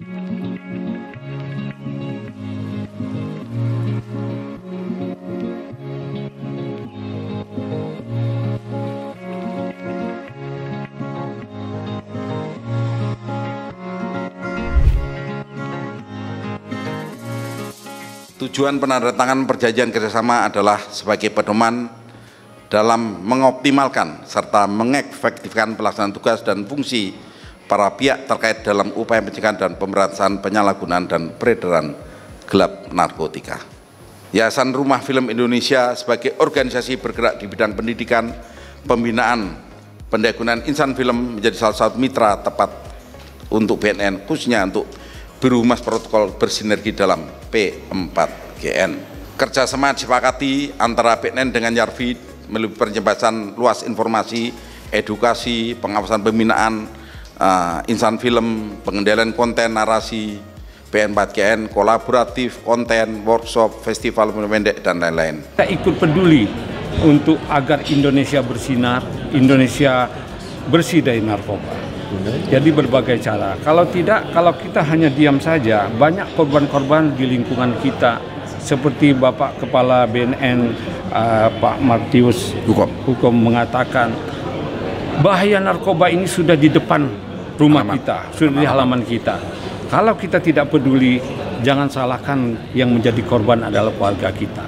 Tujuan penandatangan perjanjian kerjasama adalah sebagai pedoman dalam mengoptimalkan serta mengefektifkan pelaksanaan tugas dan fungsi para pihak terkait dalam upaya pencegahan dan pemberantasan penyalahgunaan dan peredaran gelap narkotika. Yayasan Rumah Film Indonesia sebagai organisasi bergerak di bidang pendidikan, pembinaan, pendayagunaan insan film menjadi salah satu mitra tepat untuk BNN, khususnya untuk Biro Humas Protokol bersinergi dalam P4GN. Kerjasama disepakati antara BNN dengan Yarvi melalui penjembasan luas informasi, edukasi, pengawasan pembinaan, uh, insan film, pengendalian konten, narasi, PN4GN, kolaboratif, konten, workshop, festival film pendek, dan lain-lain. Kita ikut peduli untuk agar Indonesia bersinar, Indonesia bersih dari narkoba. Jadi berbagai cara. Kalau tidak, kalau kita hanya diam saja, banyak korban-korban di lingkungan kita seperti Bapak Kepala BNN uh, Pak Martius Hukum. Hukum mengatakan bahaya narkoba ini sudah di depan rumah halaman. kita, sudah di halaman kita. Kalau kita tidak peduli, jangan salahkan yang menjadi korban adalah keluarga kita.